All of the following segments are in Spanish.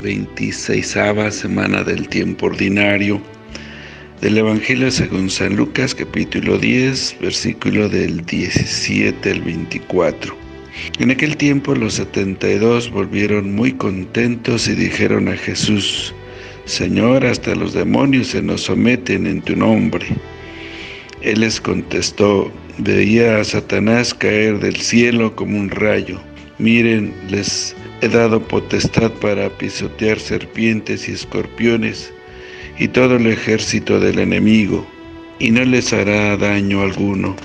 26 semana del tiempo ordinario del Evangelio según San Lucas capítulo 10, versículo del 17 al 24. En aquel tiempo los 72 volvieron muy contentos y dijeron a Jesús, Señor, hasta los demonios se nos someten en tu nombre. Él les contestó, veía a Satanás caer del cielo como un rayo. Miren, les he dado potestad para pisotear serpientes y escorpiones y todo el ejército del enemigo, y no les hará daño alguno.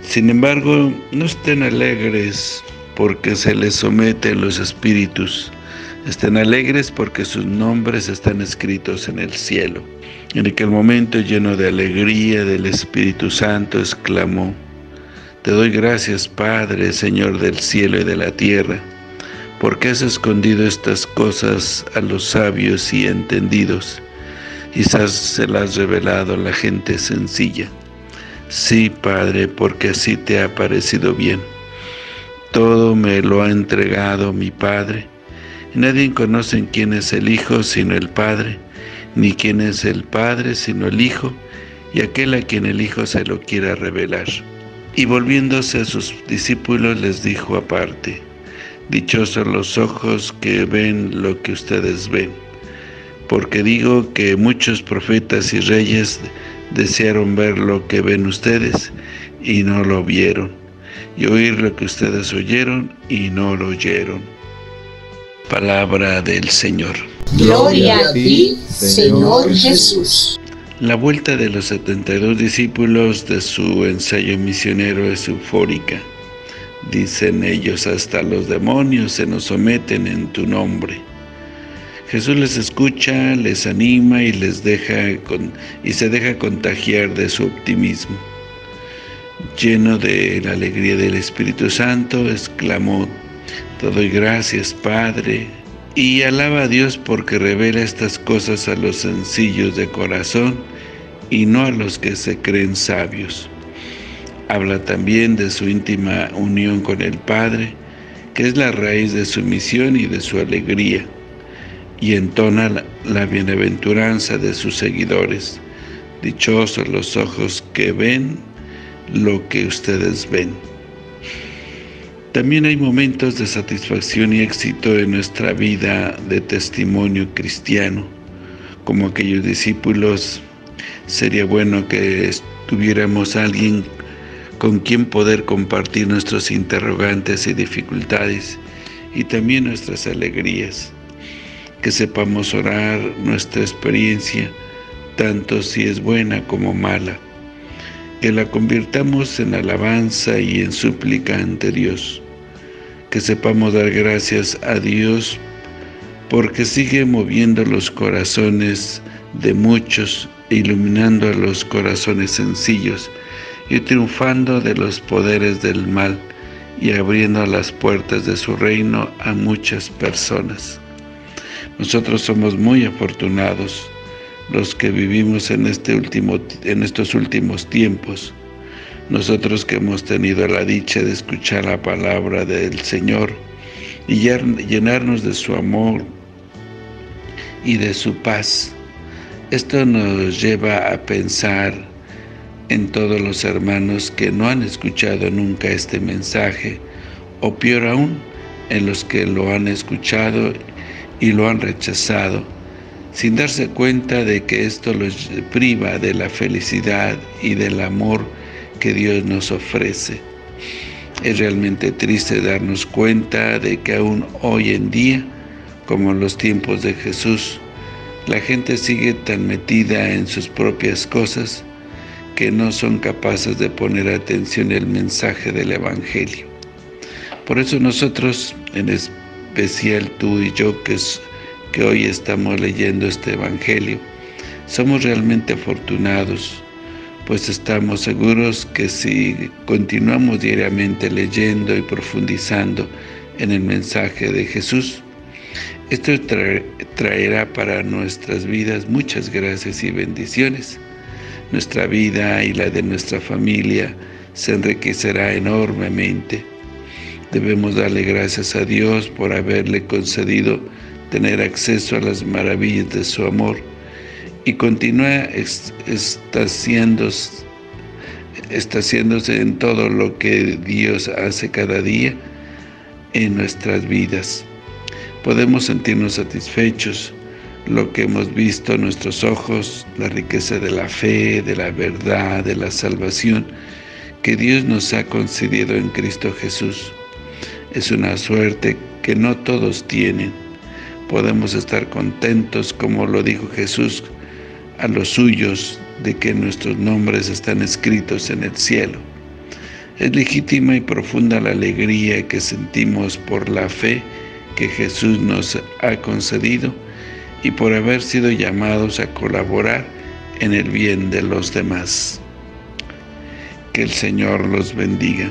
Sin embargo, no estén alegres porque se les someten los espíritus. Estén alegres porque sus nombres están escritos en el cielo. En aquel momento, lleno de alegría del Espíritu Santo, exclamó, Te doy gracias, Padre, Señor del cielo y de la tierra, porque has escondido estas cosas a los sabios y entendidos, y se las has revelado a la gente sencilla. Sí, Padre, porque así te ha parecido bien. Todo me lo ha entregado mi Padre, nadie conoce quién es el Hijo sino el Padre, ni quién es el Padre sino el Hijo, y aquel a quien el Hijo se lo quiera revelar. Y volviéndose a sus discípulos les dijo aparte, Dichosos los ojos que ven lo que ustedes ven, porque digo que muchos profetas y reyes desearon ver lo que ven ustedes y no lo vieron, y oír lo que ustedes oyeron y no lo oyeron. Palabra del Señor. Gloria a ti, Señor Jesús. La vuelta de los 72 discípulos de su ensayo misionero es eufórica. Dicen ellos, hasta los demonios se nos someten en tu nombre. Jesús les escucha, les anima y les deja y se deja contagiar de su optimismo. Lleno de la alegría del Espíritu Santo, exclamó, Te doy gracias, Padre, y alaba a Dios porque revela estas cosas a los sencillos de corazón y no a los que se creen sabios. Habla también de su íntima unión con el Padre, que es la raíz de su misión y de su alegría, y entona la, bienaventuranza de sus seguidores. Dichosos los ojos que ven lo que ustedes ven. También hay momentos de satisfacción y éxito en nuestra vida de testimonio cristiano. Como aquellos discípulos, sería bueno que tuviéramos alguien con quien poder compartir nuestros interrogantes y dificultades y también nuestras alegrías. Que sepamos orar nuestra experiencia, tanto si es buena como mala. Que la convirtamos en alabanza y en súplica ante Dios. Que sepamos dar gracias a Dios porque sigue moviendo los corazones de muchos, iluminando a los corazones sencillos, y triunfando de los poderes del mal y abriendo las puertas de su reino a muchas personas. Nosotros somos muy afortunados los que vivimos en, este último, en estos últimos tiempos. Nosotros que hemos tenido la dicha de escuchar la palabra del Señor y llenarnos de su amor y de su paz. Esto nos lleva a pensar en todos los hermanos que no han escuchado nunca este mensaje, o peor aún, en los que lo han escuchado y lo han rechazado, sin darse cuenta de que esto los priva de la felicidad y del amor que Dios nos ofrece. Es realmente triste darnos cuenta de que aún hoy en día, como en los tiempos de Jesús, la gente sigue tan metida en sus propias cosas que no son capaces de poner atención el mensaje del Evangelio. Por eso nosotros, en especial tú y yo, que, que hoy estamos leyendo este Evangelio, somos realmente afortunados, pues estamos seguros que si continuamos diariamente leyendo y profundizando en el mensaje de Jesús, esto traerá para nuestras vidas muchas gracias y bendiciones nuestra vida y la de nuestra familia se enriquecerá enormemente. Debemos darle gracias a Dios por haberle concedido tener acceso a las maravillas de su amor y continúa estaciándose en todo lo que Dios hace cada día en nuestras vidas. Podemos sentirnos satisfechos, lo que hemos visto en nuestros ojos, la riqueza de la fe, de la verdad, de la salvación que Dios nos ha concedido en Cristo Jesús. Es una suerte que no todos tienen. Podemos estar contentos, como lo dijo Jesús, a los suyos de que nuestros nombres están escritos en el cielo. Es legítima y profunda la alegría que sentimos por la fe que Jesús nos ha concedido y por haber sido llamados a colaborar en el bien de los demás. Que el Señor los bendiga.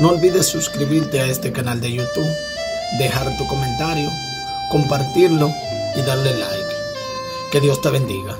no olvides suscribirte a este canal de YouTube, dejar tu comentario, compartirlo y darle like. Que Dios te bendiga.